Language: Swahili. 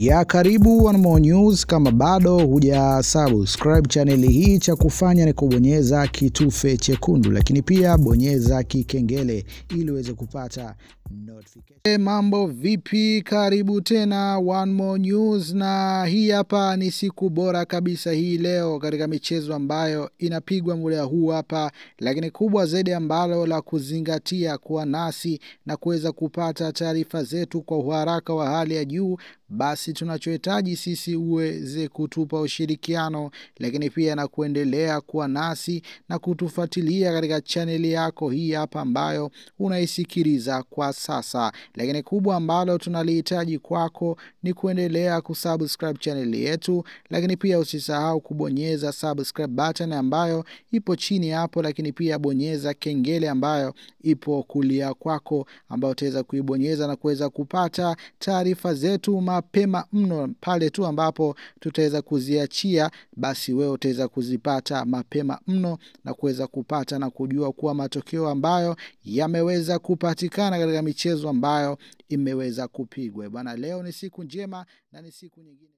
ya karibu One More News. Kama bado huja subscribe chaneli hii, cha kufanya ni kubonyeza kitufe chekundu, lakini pia bonyeza kikengele ili uweze kupata notification. E, mambo vipi? Karibu tena One More News, na hii hapa ni siku bora kabisa hii leo katika michezo ambayo inapigwa muda huu hapa, lakini kubwa zaidi ambalo la kuzingatia kuwa nasi na kuweza kupata taarifa zetu kwa uharaka wa hali ya juu basi tunachohitaji sisi uweze kutupa ushirikiano, lakini pia na kuendelea kuwa nasi na kutufuatilia katika chaneli yako hii hapa ambayo unaisikiliza kwa sasa. Lakini kubwa ambalo tunalihitaji kwako ni kuendelea kusubscribe chaneli yetu, lakini pia usisahau kubonyeza subscribe button ambayo ipo chini hapo, lakini pia bonyeza kengele ambayo ipo kulia kwako, ambayo utaweza kuibonyeza na kuweza kupata taarifa zetu mapema mno pale tu ambapo tutaweza kuziachia, basi wewe utaweza kuzipata mapema mno na kuweza kupata na kujua kuwa matokeo ambayo yameweza kupatikana katika michezo ambayo imeweza kupigwa bwana. Leo ni siku njema na ni siku nyingine